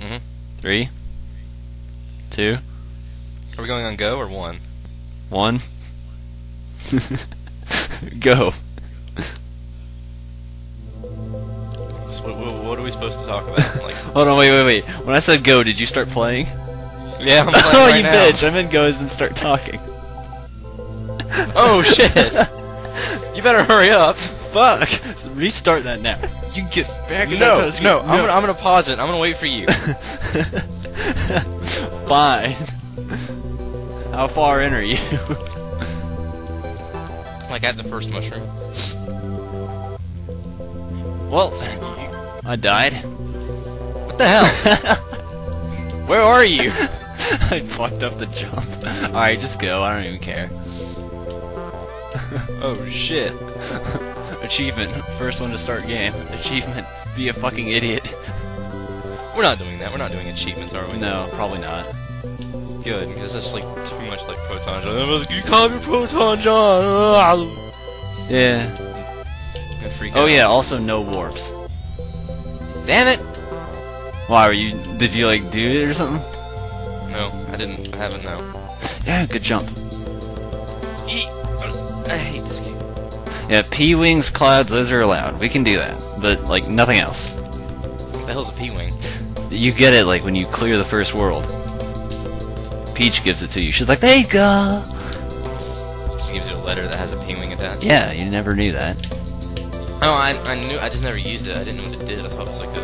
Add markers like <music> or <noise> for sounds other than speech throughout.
Mhm. Three. Two. Are we going on go or one? One. <laughs> Go. So what, what, what are we supposed to talk about? Like, <laughs> Hold on, wait, wait, wait. When I said go, did you start playing? yeah, I'm <laughs> playing oh, right you now. bitch! I meant go as and start talking. Oh shit! you better hurry up. Fuck! Restart that now. You get back in that No, no. I'm gonna, I'm gonna pause it. I'm gonna wait for you. <laughs> Fine. <laughs> How far in are you? <laughs> like at the first mushroom. well, I died. What the hell? Where are you? I fucked up the jump. Alright, just go. I don't even care. Oh shit! Achievement. First one to start game. Achievement. Be a fucking idiot. We're not doing that. We're not doing achievements, are we? No, probably not. Good, because that's like too much like ProtonJon. You call me ProtonJon. Yeah. Oh out. yeah, also no warps. Damn it! Why were you did you like do it or something? No, I didn't. I haven't. No. Yeah, good jump. Yeah, P wings, clouds, those are allowed. We can do that. But like nothing else. What the hell's a P-wing? You get it like when you clear the first world. Peach gives it to you. She's like, there you go. She gives you a letter that has a P-wing attached. Yeah, you never knew that. Oh, I, I knew. I just never used it. I didn't know what it did. I thought it was like a.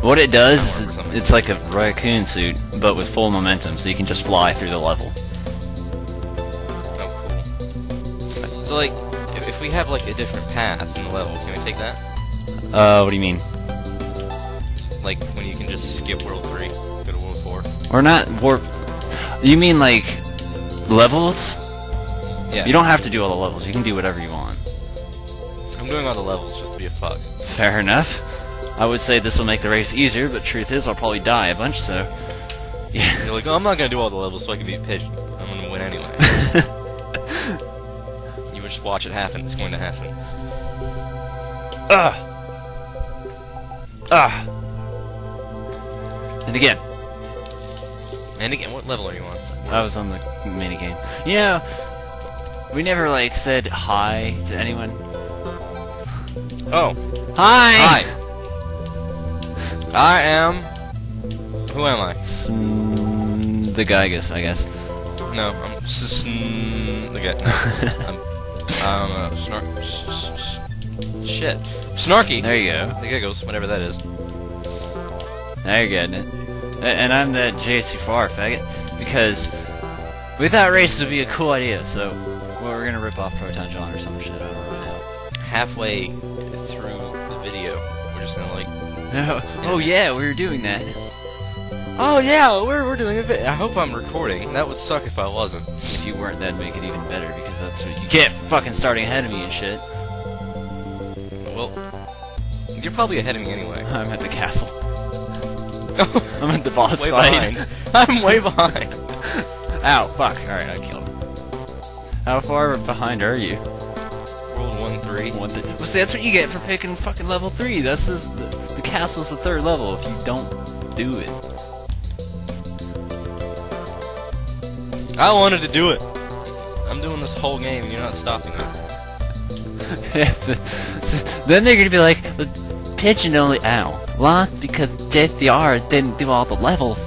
What it does is it's like a raccoon suit, but with full momentum, so you can just fly through the level. Oh, cool. So like, if, we have like a different path in the level, can we take that? Uh, what do you mean? Like when you can just skip World Three, go to World Four. Or not warp? You mean like levels? Yeah. You don't have to do all the levels. You can do whatever you want. I'm doing all the levels just to be a fuck. Fair enough. I would say this will make the race easier, but truth is, I'll probably die a bunch. So, yeah. You're like, oh, I'm not gonna do all the levels so I can beat Pigeon. Watch it happen. It's going to happen. Ah. Ah. And again, And again, what level are you on? I was on the mini game. You know, we never like said hi to anyone. Oh, Hi. hi. I am. Who am I? The Giygas, I guess. No, I'm s- the guy. No, <laughs> I'm, I'm uh, snark. Shit, snarky. There you go. The giggles, whatever that is. Now you're getting it. And I'm that JC4 faggot because we thought races would be a cool idea. So, well, we're gonna rip off ProtonJon or some shit. I don't really know. Halfway through the video, we're just gonna like. No. <laughs> Oh yeah, we were doing that. Oh yeah, we're we're doing a bit. I hope I'm recording. That would suck if I wasn't. If you weren't, that'd make it even better because that's what you get fucking starting ahead of me and shit. Well, you're probably ahead of me anyway. <laughs> I'm at the castle. <laughs> I'm at the boss way fight. behind. <laughs> I'm way behind. Ow, fuck. Alright, I killed him. How far behind are you? World one three. What the, well, see, that's what you get for picking fucking level 3. That's just, the, the castle's the third level if you don't do it. I wanted to do it. I'm doing this whole game and you're not stopping me. <laughs> then they're gonna be like, the pigeon only ow lost because JCR didn't do all the levels.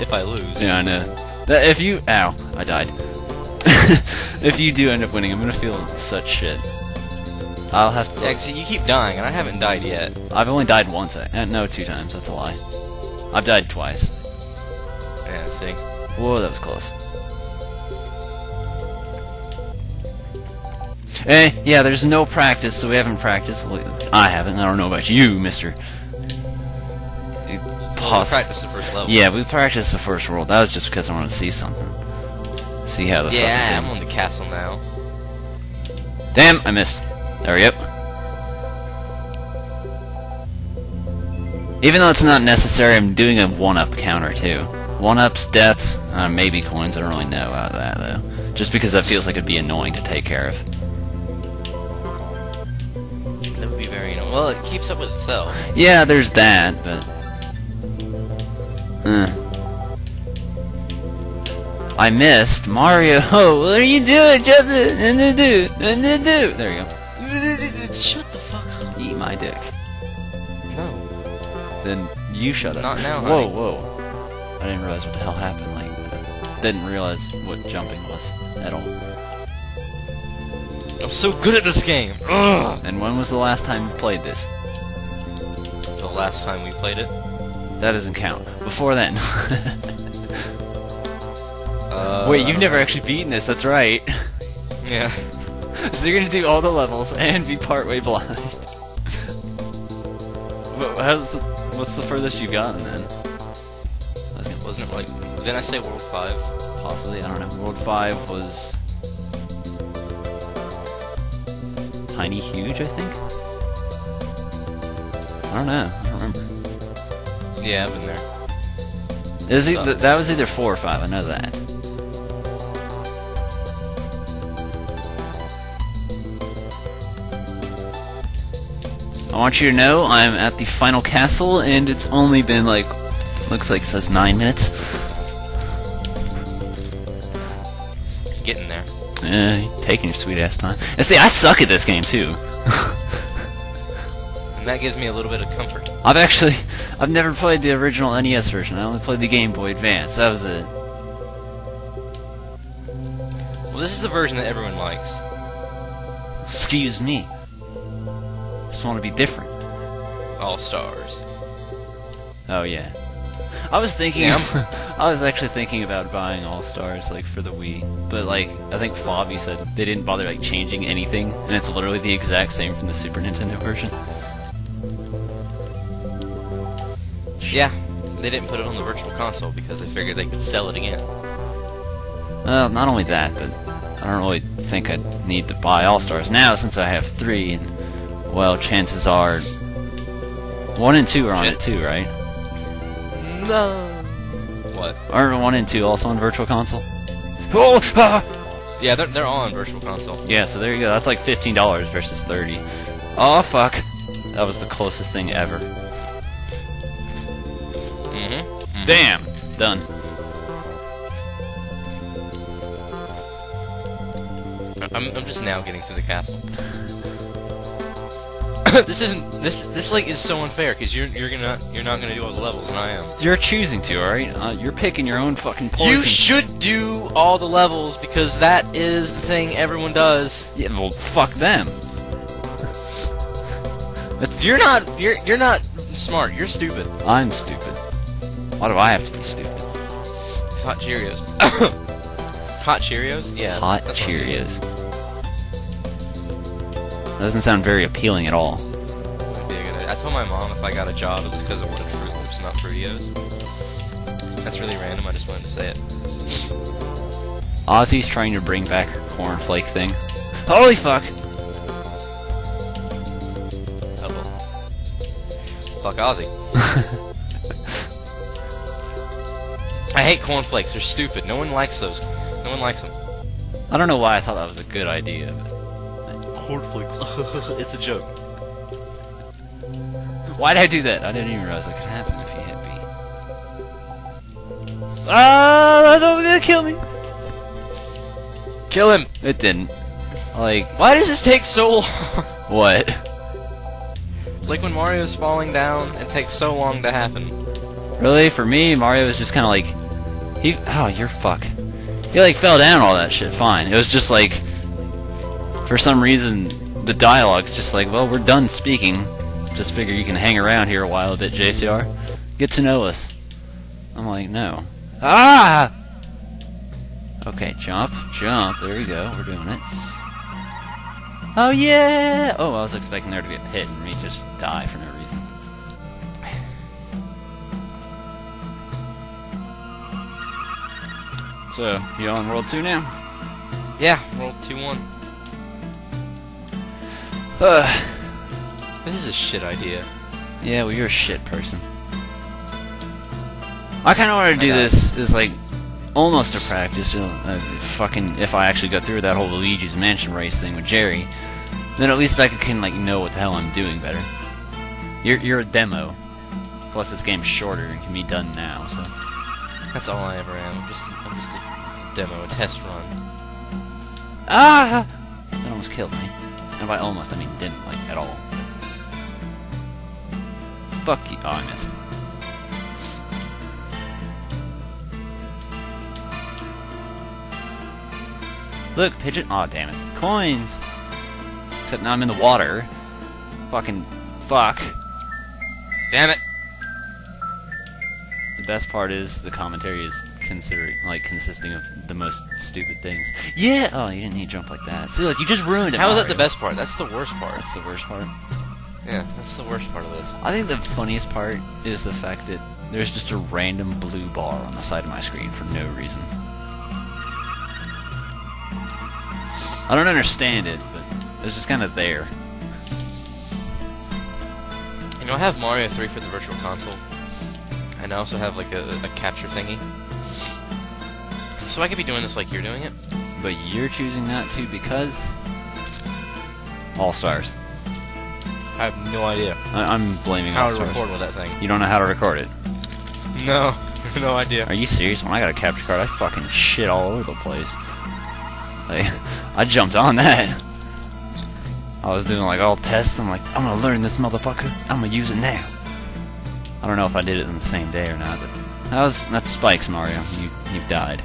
If I lose. Yeah, I know. That if you ow, I died. <laughs> if you do end up winning, I'm gonna feel such shit. I'll have to. Yeah, see, you keep dying and I haven't died yet. I've only died once. I, uh, no, two times. That's a lie. I've died twice. Yeah, see. Whoa, that was close. Eh, yeah, there's no practice, so we haven't practiced. I haven't. I don't know about you, mister. Well, Poss- practice the first level. yeah, we practiced the first world. That was just because I wanted to see something. See how the fuck Yeah. I'm on the castle now. Damn, I missed. There we go. Even though it's not necessary, I'm doing a one-up counter too. One-ups, deaths, uh, maybe coins. I don't really know about that though. Just because that feels like it'd be annoying to take care of. That would be very annoying. Well, it keeps up with itself. Yeah, there's that, but. Uh. I missed Mario. Oh, <laughs> what are you doing? Jump in and then do and then do. There you go. Shut the fuck up. Eat my dick. No. Then you shut up. Not now, Honey. Whoa, whoa. I didn't realize what the hell happened. Like, I didn't realize what jumping was at all. I'm so good at this game. Ugh. And when was the last time you played this? The last time we played it. That doesn't count. Before then. <laughs> Uh, Wait, you've never actually beaten this. That's right. Yeah. <laughs> so you're gonna do all the levels and be partway blind. <laughs> How's the, what's the furthest you've gotten then? I was gonna- Wasn't it like? Didn't I say World Five? Possibly, I don't know. World 5 was. Tiny Huge, I think? I don't know. I don't remember. Yeah, I've been there. So- th- that was either 4 or 5, I know that. I want you to know I'm at the final castle, and it's only been like. Looks like it says 9 minutes. Getting there. Eh, taking your sweet ass time. And see, I suck at this game too. <laughs> And that gives me a little bit of comfort. I've actually, I've never played the original NES version. I only played the Game Boy Advance. That was it. Well, this is the version that everyone likes. Excuse me. Just want to be different. All stars. Oh yeah. I was thinking. I was actually thinking about buying All Stars like for the Wii, but like I think Fabi said they didn't bother like changing anything, and it's literally the exact same from the Super Nintendo version. Yeah. They didn't put it on the Virtual Console because they figured they could sell it again. Well, not only that, but I don't really think I need to buy All Stars now since I have three, and well, chances are one and two are on Shit. it too, right? No. What? Aren't one and two also on Virtual Console? <laughs> Oh, ah! Yeah, they're they're all on Virtual Console. Yeah, so there you go. That's like fifteen dollars versus thirty. Oh fuck! That was the closest thing ever. Mm-hmm. Damn, done. I'm I'm just now getting to the castle. <coughs> this isn't this this like is so unfair because you're you're gonna you're not gonna do all the levels and I am. You're choosing to, alright? Uh, you're picking your own fucking poison. You should do all the levels because that is the thing everyone does. Yeah, well, fuck them. That's, You're not you're you're not smart. You're stupid. I'm stupid. Why do I have to be stupid? It's hot Cheerios. <coughs> hot Cheerios? Yeah. Hot. Cheerios. That doesn't sound very appealing at all. Would be a. I told my mom if I got a job, it was because I wanted Fruit Loops, not Fruitios. That's really random. I just wanted to say it. Ozzy's trying to bring back her cornflake thing. Holy fuck! Oh, well. Fuck Ozzy. <laughs> I hate cornflakes. They're stupid. No one likes those. No one likes them. I don't know why I thought that was a good idea. But Cornflakes. <laughs> it's a joke. why did I do that? I didn't even realize that could happen if you hit B. Ah, that's gonna kill me. Kill him. It didn't. Like Why does this take so long? <laughs> what? like when Mario's falling down, it takes so long to happen. Really? For me, Mario was just kind of like he. Oh, you're fuck. He like fell down all that shit. Fine. It was just like for some reason the dialogue's just like, well, we're done speaking. Just figure you can hang around here a while a bit, JCR. Get to know us. I'm like, no. Ah! Okay, jump, jump. There we go. We're doing it. Oh yeah! Oh, I was expecting there to be a pit and me just die for no reason. So, you on World 2 now? Yeah, roll 2 1. <sighs> Uh, This is a shit idea. yeah, well, you're a shit person. I kind of want to do this as like almost a practice. You know, uh, fucking, if I actually go through that whole Luigi's Mansion race thing with Jerry, then at least I can like know what the hell I'm doing better. You're you're a demo. Plus, this game's shorter and can be done now. So That's all I ever am. I'm just, I'm just a demo, a test run. ah, that almost killed me. And by almost, I mean didn't like at all. Fuck you. Oh, I missed. Look, pigeon. Oh, damn it. Coins! Except now I'm in the water. Fucking fuck. Damn it! The best part is the commentary is considering, like, consisting of the most stupid things. Yeah! Oh, you didn't need to jump like that. See, look, you just ruined it. How is that the best part? That's the worst part. That's the worst part. Yeah, that's the worst part of this. I think the funniest part is the fact that there's just a random blue bar on the side of my screen for no reason. I don't understand it, but it's just kind of there. You know, I have Mario 3 for the Virtual Console. And I also have, like, a, a capture thingy. So I could be doing this like you're doing it. But you're choosing not to because All Stars. I have no idea I- I'm blaming how All to Stars. record with that thing. You don't know how to record it. No, <laughs> no idea. Are you serious? When I got a capture card, I fucking shit all over the place. Like, <laughs> I jumped on that. I was doing like all tests. I'm like, I'm gonna learn this motherfucker. I'm gonna use it now. I don't know if I did it in the same day or not, but that was that's spikes, Mario. You you died.